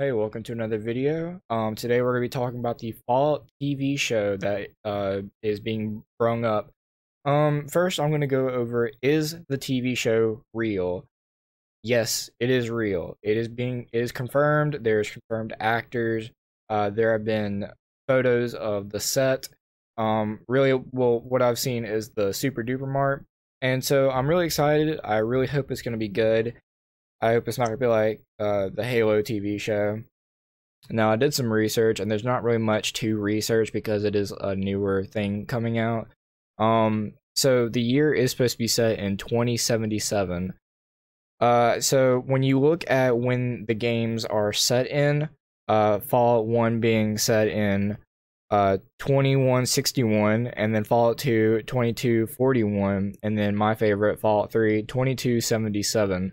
Hey, welcome to another video. Um, today we're going to be talking about the Fallout TV show that uh, is being brung up. Um, first, I'm going to go over, is the TV show real? Yes, it is real. It is being, it is confirmed. There's confirmed actors. Uh, there have been photos of the set. Um, really, well, what I've seen is the super duper mart. And so I'm really excited. I really hope it's going to be good. I hope it's not gonna be like uh, the Halo TV show. Now I did some research, and there's not really much to research because it is a newer thing coming out. Um, so the year is supposed to be set in 2077. Uh, so when you look at when the games are set in, uh, Fallout 1 being set in uh 2161 and then Fallout 2 2241 and then my favorite Fallout 3 2277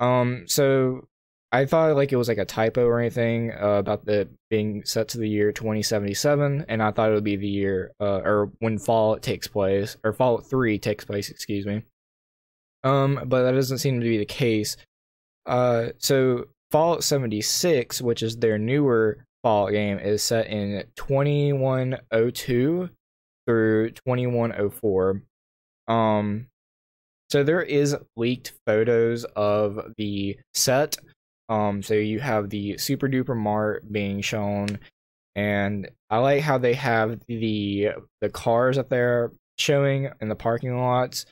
um, so I thought like it was like a typo or anything uh, about the being set to the year 2077, and I thought it would be the year uh, or when Fallout takes place or Fallout 3 takes place, excuse me. Um, but that doesn't seem to be the case. Uh, so Fallout 76, which is their newer Fallout game, is set in 2102 through 2104. Um, so there is leaked photos of the set. Um, so you have the Super Duper Mart being shown, and I like how they have the the cars that they're showing in the parking lots.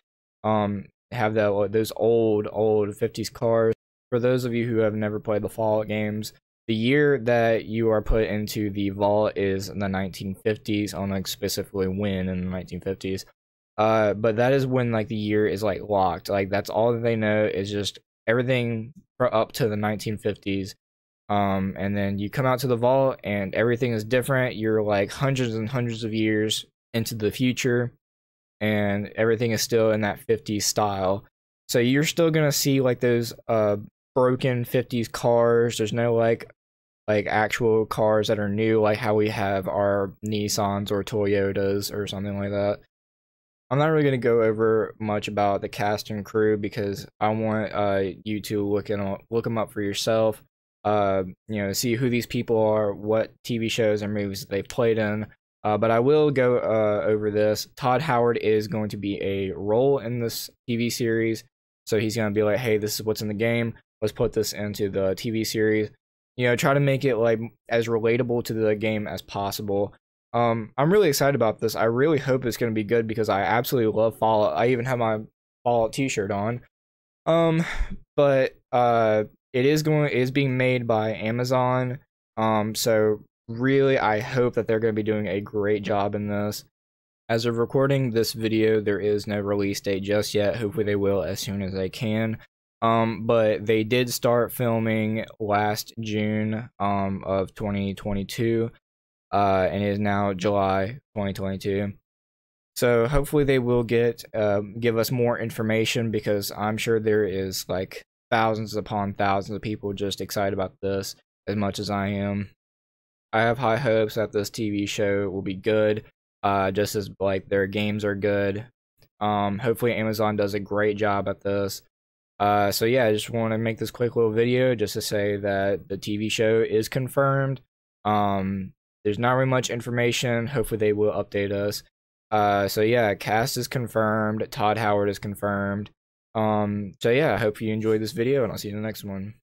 Um, have that those old old 50s cars. For those of you who have never played the Fallout games, the year that you are put into the vault is in the 1950s. On like specifically when in the 1950s. Uh, but that is when like the year is like locked. Like that's all that they know is just everything up to the 1950s. Um, and then you come out to the vault and everything is different. You're like hundreds and hundreds of years into the future, and everything is still in that 50s style. So you're still gonna see like those uh broken 50s cars. There's no like like actual cars that are new, like how we have our Nissans or Toyotas or something like that. I'm not really going to go over much about the cast and crew because I want uh, you to look in, look them up for yourself. Uh, you know, see who these people are, what TV shows and movies they've played in. Uh, but I will go uh, over this. Todd Howard is going to be a role in this TV series, so he's going to be like, "Hey, this is what's in the game. Let's put this into the TV series." You know, try to make it like as relatable to the game as possible. Um, I'm really excited about this. I really hope it's going to be good because I absolutely love Fallout. I even have my Fallout T-shirt on. Um, but uh, it is going it is being made by Amazon. Um, so really, I hope that they're going to be doing a great job in this. As of recording this video, there is no release date just yet. Hopefully, they will as soon as they can. Um, but they did start filming last June um of 2022 uh, and it is now July 2022. So hopefully they will get uh, give us more information because I'm sure there is like thousands upon thousands of people just excited about this as much as I am. I have high hopes that this TV show will be good, uh, just as like their games are good. Um, hopefully Amazon does a great job at this. Uh, so yeah, I just want to make this quick little video just to say that the TV show is confirmed. Um, there's not really much information. Hopefully they will update us. Uh, so yeah, cast is confirmed. Todd Howard is confirmed. Um, so yeah, I hope you enjoyed this video, and I'll see you in the next one.